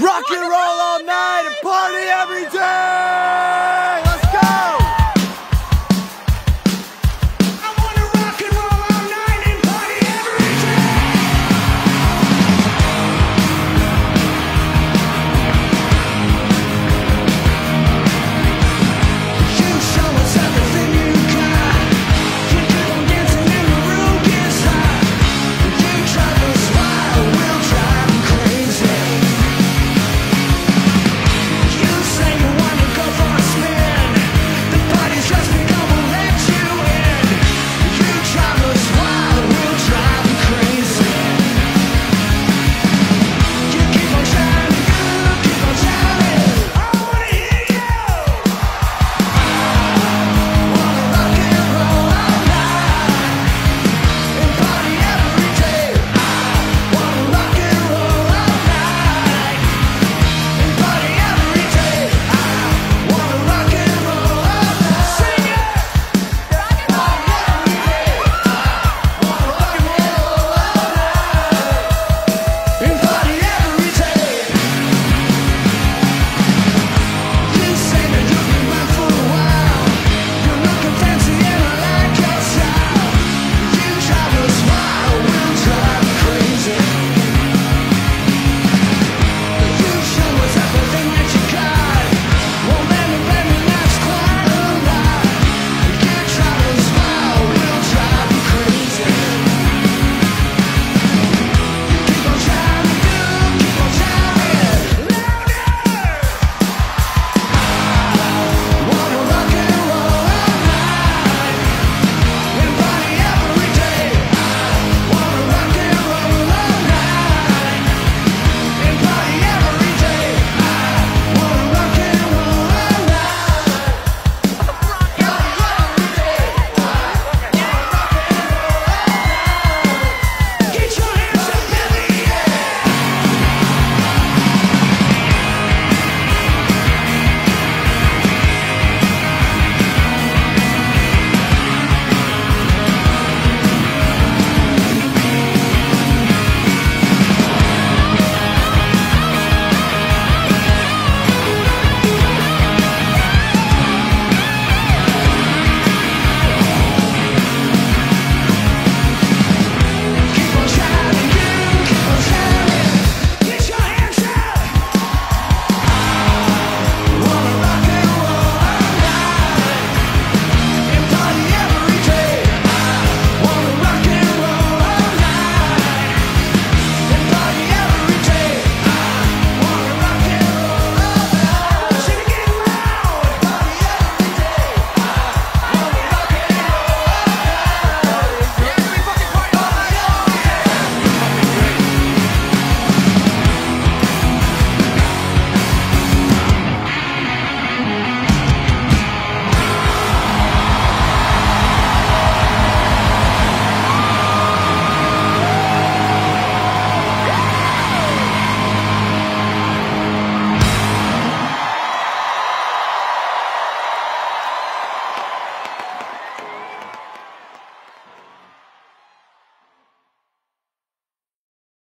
Rock and roll all night and party every day!